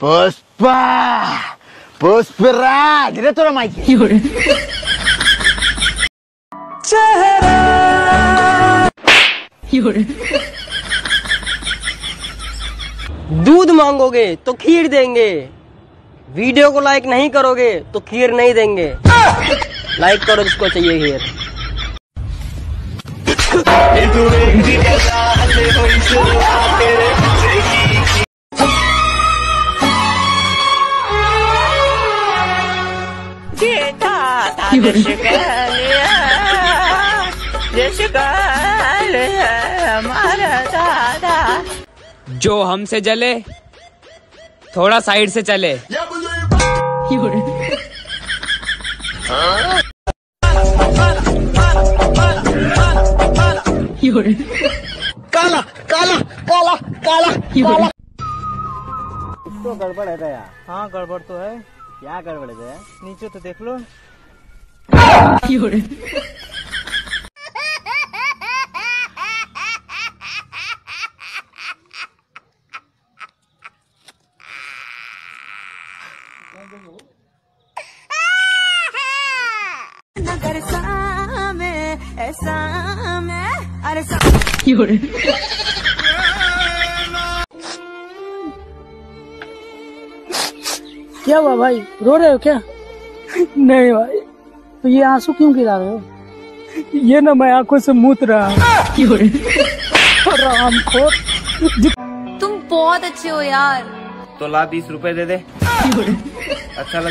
पुष्पा पुष्पराज रे तोरा माइक दूध मांगोगे तो खीर देंगे। वीडियो को लाइक नहीं करोगे तो खीर नहीं देंगे। लाइक करो जिसको चाहिए खीर। जो हमसे जले थोड़ा साइड से चले। काला काला काला काला काला। तो गड़बड़ है दया हाँ गड़बड़ तो है। क्या गड़बड़ है? नीचे तो देख लो। नगर सामे ऐसा मैं अरे सा क्या हुआ भाई? रो रहे हो क्या? नहीं भाई। तो ये आँसू क्यों गिरा रहे हो? ये ना मैं आँखों से मूत रहा हूँ। राम खोर। तुम बहुत अच्छे हो यार। तो ला बीस रुपए दे दे। अच्छा लग